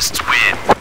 last win.